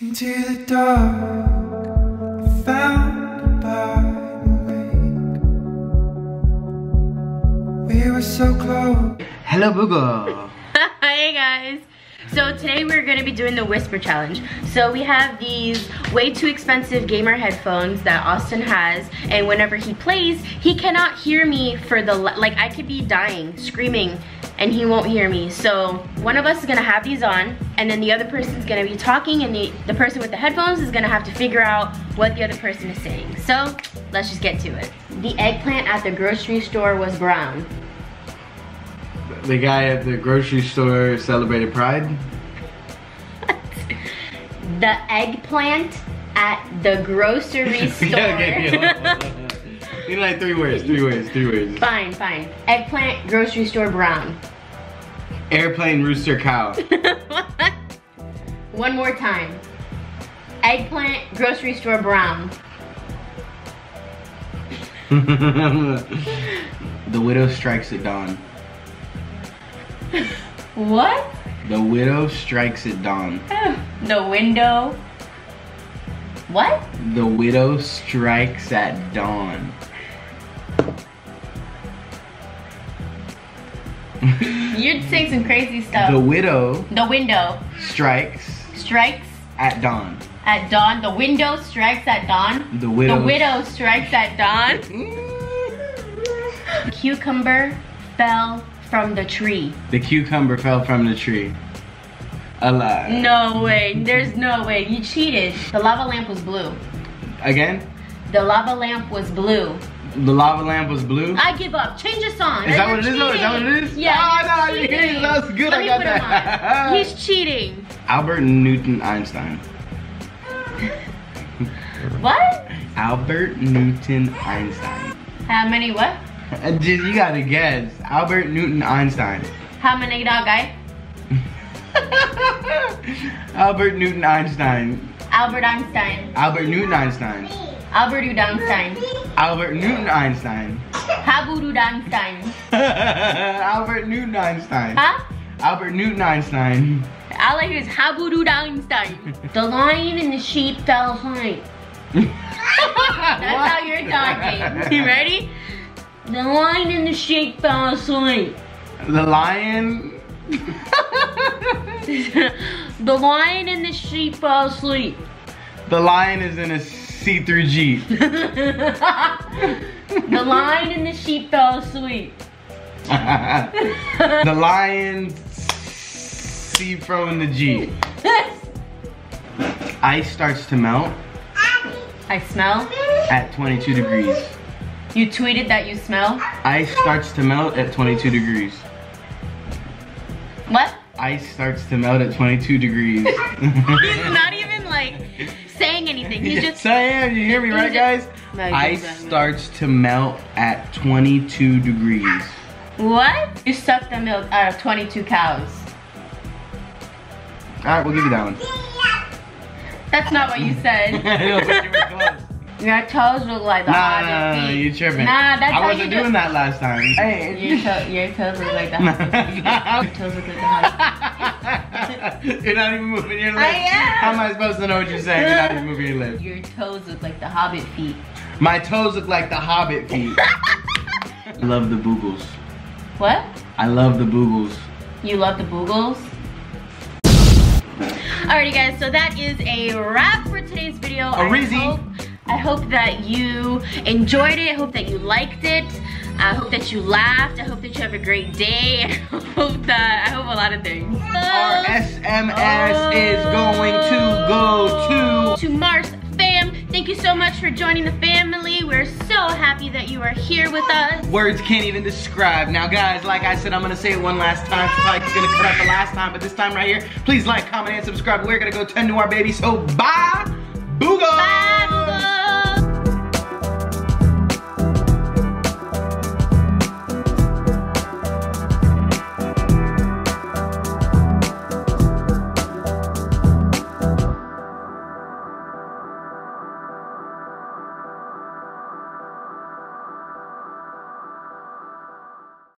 Into the dark, I found by the lake. We were so close. Hello, Boogo. hey guys. So today we're gonna be doing the whisper challenge. So we have these way too expensive gamer headphones that Austin has and whenever he plays, he cannot hear me for the, like I could be dying, screaming and he won't hear me. So one of us is gonna have these on and then the other person's gonna be talking and the, the person with the headphones is gonna have to figure out what the other person is saying. So let's just get to it. The eggplant at the grocery store was brown. The guy at the grocery store celebrated Pride. The eggplant at the grocery store. okay, okay. You need like three words, three words, three words. fine, fine. Eggplant, grocery store, brown. Airplane, rooster, cow. One more time. Eggplant, grocery store, brown. the widow strikes at dawn. What? The widow strikes at dawn. The window. What? The widow strikes at dawn. You're saying some crazy stuff. The widow The window strikes strikes at dawn. at dawn. The window strikes at dawn. The widow. The widow strikes at dawn. Cucumber fell from the tree. The cucumber fell from the tree. A Alive. No way. There's no way. You cheated. The lava lamp was blue. Again, The lava lamp was blue. the lava lamp was blue. I give up. Change the song. Is that what it is? Is that what it is? Yeah. Ah, oh, no, cheating. that was good. Let I got that. He's cheating. Albert Newton Einstein. What? Albert Newton Einstein. How many what? Uh, you gotta guess. Albert Newton Einstein. How many dog guy? Albert Newton Einstein. Albert Einstein. Albert Newton Einstein. Albert Newton Einstein. Albert Newton Einstein. Habudu Einstein. Albert Newton Einstein. Huh? Albert Newton Einstein. All I hear is Habudu Einstein. The lion and the sheep fell asleep. That's how you're talking. You ready? The lion and the sheep fell asleep. The lion. the lion and the sheep fell asleep. the lion is in a see-through Jeep. the lion and the sheep fell asleep. the lion see from the Jeep. Ice starts to melt I smell. at 22 degrees. You tweeted that you smell. Ice starts to melt at 22 degrees. What? Ice starts to melt at 22 degrees. He's not even like saying anything. He's yes, just. I am. You hear me, right, just- guys? No, Ice starts to melt at 22 degrees. What? You sucked the milk out of 22 cows. All right, we'll give you that one. That's not what you said. No, but you were close. Your toes look like the Nah, hobbit nah, nah, feet. you tripping. Nah, that's I how wasn't you do- doing that last time. Hey, Your, to- your toes look like the hobbit. Your toes look like the hobbit. you're not even moving your lips. I am. How am I supposed to know what you're saying? You're not even moving your lips. Your toes look like the hobbit feet. My toes look like the Hobbit feet. I love the boogles. What? I love the boogles. You love the boogles? Alrighty guys, so that is a wrap for today's video. I Rizzy. hope, I hope that you enjoyed it. I hope that you liked it. I hope that you laughed. I hope that you have a great day. I hope that, I hope a lot of things. Our SMS is going to go to oh. To Mars fam. Thank you so much for joining the family. We're so happy that you are here with us. words can't even describe. Now guys, like I said, I'm gonna say it one last time. Probably gonna cut out the last time, but this time right here, please like, comment, and subscribe. We're gonna go tend to our baby. So bye, boogo. Bye.